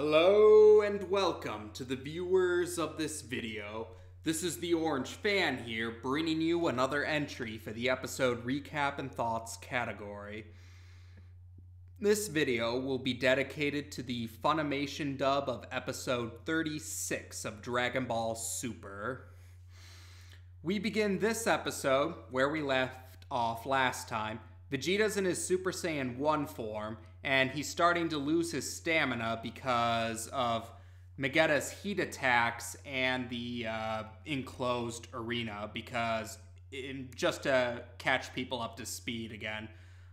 Hello and welcome to the viewers of this video. This is the Orange Fan here, bringing you another entry for the episode recap and thoughts category. This video will be dedicated to the Funimation dub of episode 36 of Dragon Ball Super. We begin this episode where we left off last time. Vegeta's in his Super Saiyan 1 form, and he's starting to lose his stamina because of Magetta's heat attacks and the uh, enclosed arena. Because in, just to catch people up to speed again,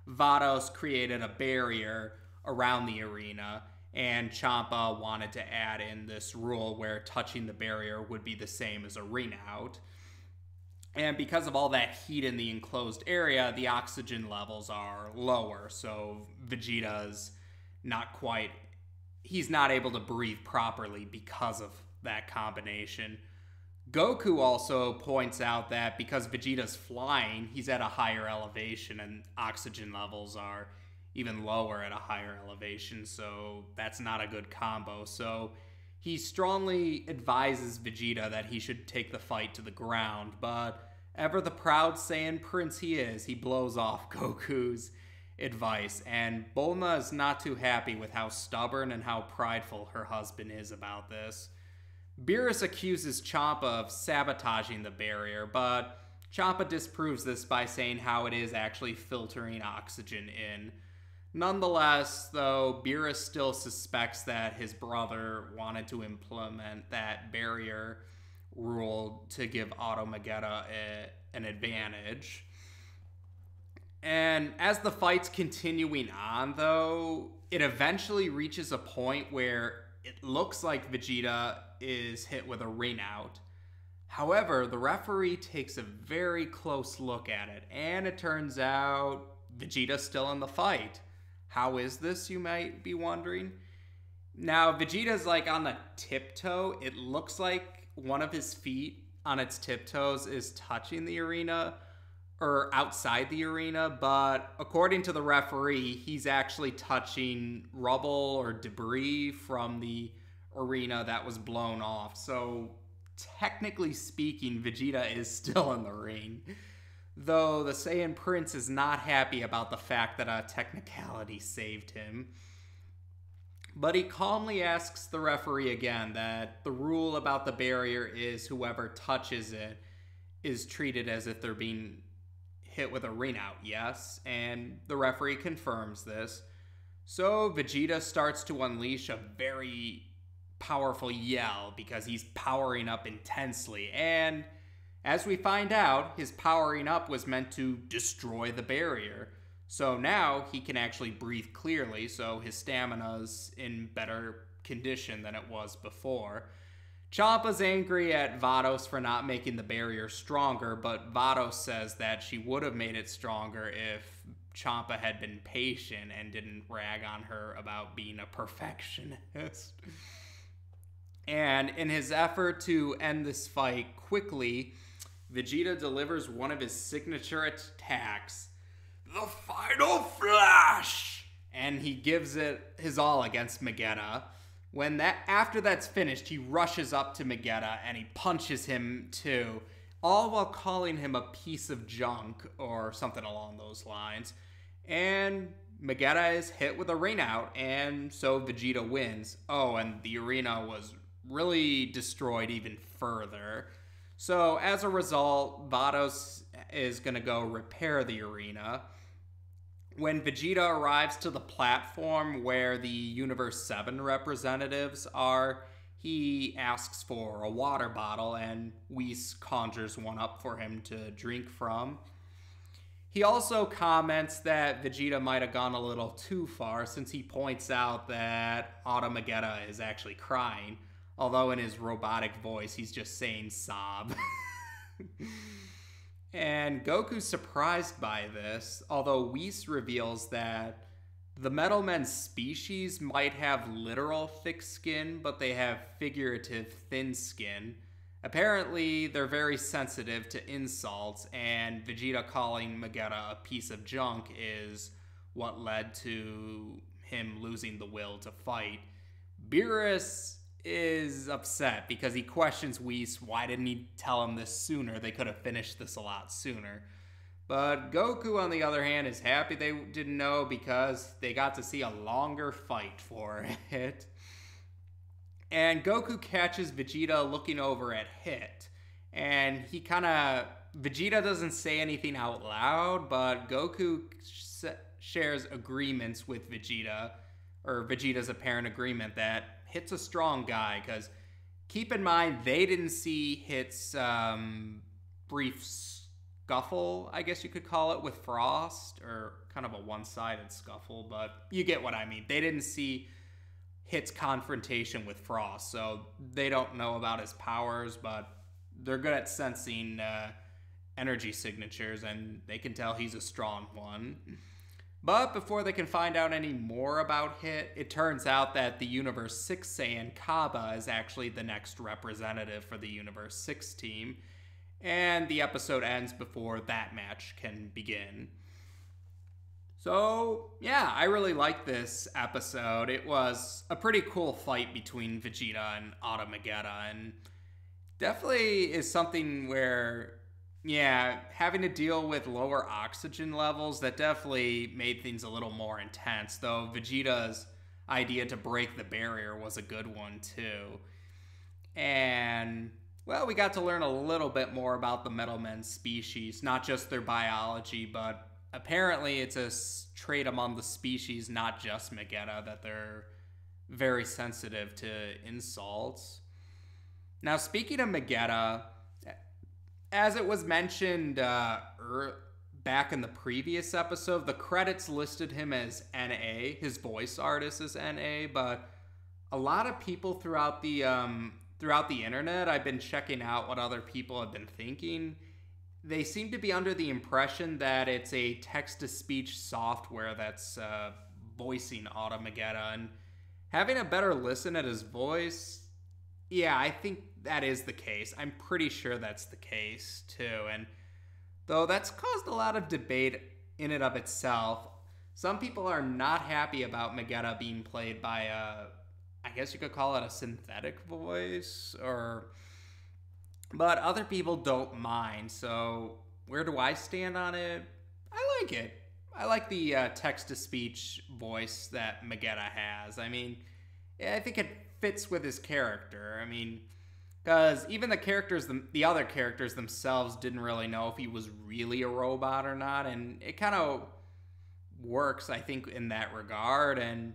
Vados created a barrier around the arena, and Champa wanted to add in this rule where touching the barrier would be the same as arena out. And because of all that heat in the enclosed area, the oxygen levels are lower. So Vegeta's not quite, he's not able to breathe properly because of that combination. Goku also points out that because Vegeta's flying, he's at a higher elevation and oxygen levels are even lower at a higher elevation. So that's not a good combo. So he strongly advises Vegeta that he should take the fight to the ground, but ever the proud Saiyan prince he is, he blows off Goku's advice, and Bulma is not too happy with how stubborn and how prideful her husband is about this. Beerus accuses Champa of sabotaging the barrier, but Champa disproves this by saying how it is actually filtering oxygen in. Nonetheless, though, Beerus still suspects that his brother wanted to implement that barrier rule to give Auta Magetta a, an advantage. And as the fight's continuing on, though, it eventually reaches a point where it looks like Vegeta is hit with a ring out. However, the referee takes a very close look at it, and it turns out Vegeta's still in the fight. How is this, you might be wondering? Now, Vegeta's like on the tiptoe. It looks like one of his feet on its tiptoes is touching the arena or outside the arena, but according to the referee, he's actually touching rubble or debris from the arena that was blown off. So, technically speaking, Vegeta is still in the ring though the Saiyan Prince is not happy about the fact that a technicality saved him. But he calmly asks the referee again that the rule about the barrier is whoever touches it is treated as if they're being hit with a ring out, yes? And the referee confirms this. So Vegeta starts to unleash a very powerful yell because he's powering up intensely and as we find out, his powering up was meant to destroy the barrier. So now he can actually breathe clearly, so his stamina's in better condition than it was before. Champa's angry at Vados for not making the barrier stronger, but Vados says that she would have made it stronger if Champa had been patient and didn't rag on her about being a perfectionist. and in his effort to end this fight quickly, Vegeta delivers one of his signature attacks, the Final Flash, and he gives it his all against Magetta. When that after that's finished, he rushes up to Magetta and he punches him too, all while calling him a piece of junk or something along those lines. And Magetta is hit with a rain out, and so Vegeta wins. Oh, and the arena was really destroyed even further. So as a result, Vados is going to go repair the arena. When Vegeta arrives to the platform where the Universe 7 representatives are, he asks for a water bottle and Whis conjures one up for him to drink from. He also comments that Vegeta might have gone a little too far since he points out that Auta Magetta is actually crying. Although in his robotic voice, he's just saying sob. and Goku's surprised by this, although Whis reveals that the Metal Men species might have literal thick skin, but they have figurative thin skin. Apparently, they're very sensitive to insults, and Vegeta calling Magetta a piece of junk is what led to him losing the will to fight. Beerus is upset because he questions Whis why didn't he tell him this sooner? They could have finished this a lot sooner. But Goku, on the other hand, is happy they didn't know because they got to see a longer fight for it. And Goku catches Vegeta looking over at Hit. And he kind of. Vegeta doesn't say anything out loud, but Goku sh- shares agreements with Vegeta, or Vegeta's apparent agreement that Hit's a strong guy. Because keep in mind, they didn't see Hit's um, brief scuffle, I guess you could call it, with Frost, or kind of a one sided scuffle, but you get what I mean. They didn't see Hit's confrontation with Frost, so they don't know about his powers, but they're good at sensing uh, energy signatures, and they can tell he's a strong one. But before they can find out any more about Hit, it turns out that the Universe 6 Saiyan Cabba is actually the next representative for the Universe 6 team, and the episode ends before that match can begin. So, yeah, I really like this episode. It was a pretty cool fight between Vegeta and Auta Magetta, and definitely is something where, yeah, having to deal with lower oxygen levels, that definitely made things a little more intense, though Vegeta's idea to break the barrier was a good one, too. And well, we got to learn a little bit more about the metal men species, not just their biology, but apparently it's a trait among the species, not just Magetta, that they're very sensitive to insults. Now, speaking of Magetta, as it was mentioned uh, er, back in the previous episode, the credits listed him as NA. His voice artist is NA, but a lot of people throughout the um, throughout the internet, I've been checking out what other people have been thinking they seem to be under the impression that it's a text to speech software that's uh, voicing Auta Magetta. And having a better listen at his voice, yeah, I think that is the case. I'm pretty sure that's the case too. And though that's caused a lot of debate in and of itself, some people are not happy about Magetta being played by a, I guess you could call it a synthetic voice or but other people don't mind. So where do I stand on it? I like it. I like the uh, text to speech voice that Magetta has. I mean, I think it fits with his character. I mean, because even the characters, the, the other characters themselves didn't really know if he was really a robot or not. And it kind of works, I think, in that regard. And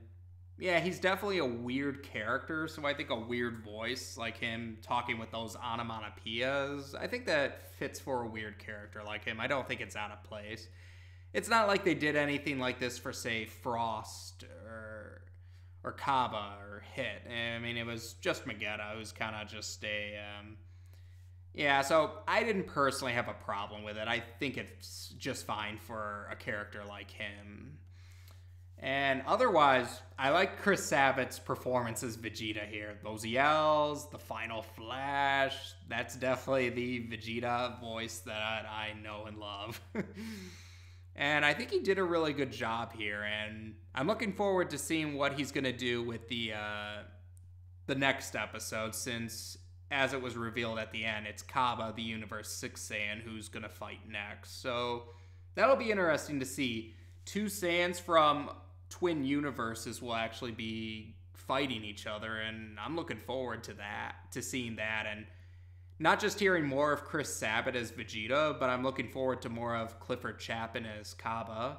yeah, he's definitely a weird character, so I think a weird voice like him talking with those onomatopoeias, I think that fits for a weird character like him. I don't think it's out of place. It's not like they did anything like this for say Frost or or Cabba or Hit. I mean, it was just Magetta. It was kind of just a um, yeah, so I didn't personally have a problem with it. I think it's just fine for a character like him. And otherwise, I like Chris Sabat's performance as Vegeta here. Those yells, the final flash, that's definitely the Vegeta voice that I know and love. and I think he did a really good job here, and I'm looking forward to seeing what he's going to do with the uh, the next episode since as it was revealed at the end, it's Cabba, the Universe 6 Saiyan, who's going to fight next. So that'll be interesting to see. Two Saiyans from twin universes will actually be fighting each other and I'm looking forward to that to seeing that and not just hearing more of Chris Sabat as Vegeta, but I'm looking forward to more of Clifford Chapin as Cabba.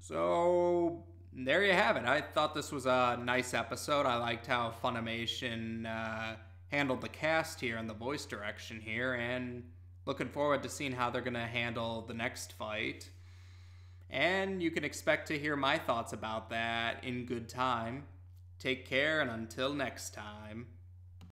So there you have it. I thought this was a nice episode. I liked how Funimation uh, handled the cast here and the voice direction here, and looking forward to seeing how they're going to handle the next fight. And you can expect to hear my thoughts about that in good time. Take care, and until next time.